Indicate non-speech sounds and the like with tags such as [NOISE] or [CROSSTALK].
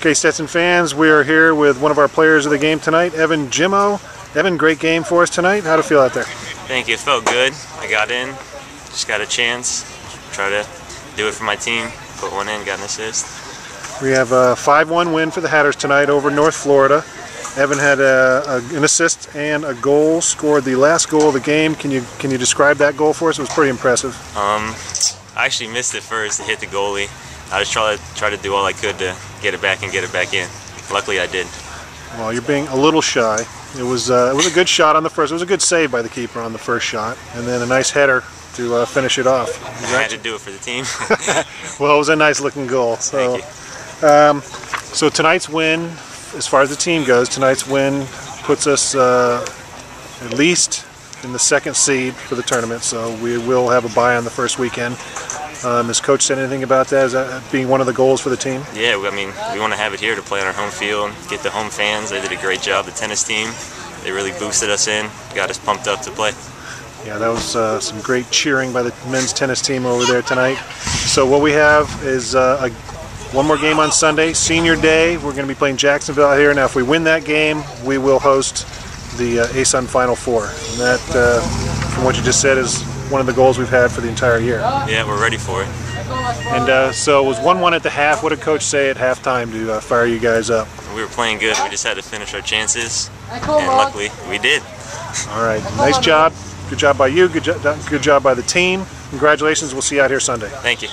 Okay, Stetson fans, we are here with one of our players of the game tonight, Evan Jimmo. Evan, great game for us tonight. How'd it feel out there? Thank you. It felt good. I got in, just got a chance. Try to do it for my team. Put one in, got an assist. We have a 5-1 win for the Hatters tonight over North Florida. Evan had a, a, an assist and a goal, scored the last goal of the game. Can you can you describe that goal for us? It was pretty impressive. Um, I actually missed it first to hit the goalie. I just try to try to do all I could to get it back and get it back in. Luckily, I did. Well, you're being a little shy. It was uh, it was a good shot on the first. It was a good save by the keeper on the first shot, and then a nice header to uh, finish it off. I had to do it for the team. [LAUGHS] well, it was a nice looking goal. So, Thank you. Um, so tonight's win, as far as the team goes, tonight's win puts us uh, at least in the second seed for the tournament. So we will have a bye on the first weekend. Um, has Coach said anything about that? Is that being one of the goals for the team? Yeah, I mean, we want to have it here to play on our home field, get the home fans. They did a great job, the tennis team. They really boosted us in, got us pumped up to play. Yeah, that was uh, some great cheering by the men's tennis team over there tonight. So what we have is uh, a, one more game on Sunday, Senior Day. We're going to be playing Jacksonville out here. Now, if we win that game, we will host the uh, ASUN Final Four. And that, uh, from what you just said, is one of the goals we've had for the entire year. Yeah, we're ready for it. And uh, so it was 1-1 at the half. What did Coach say at halftime to uh, fire you guys up? We were playing good. We just had to finish our chances, and luckily we did. All right, nice job. Good job by you. Good, jo good job by the team. Congratulations. We'll see you out here Sunday. Thank you.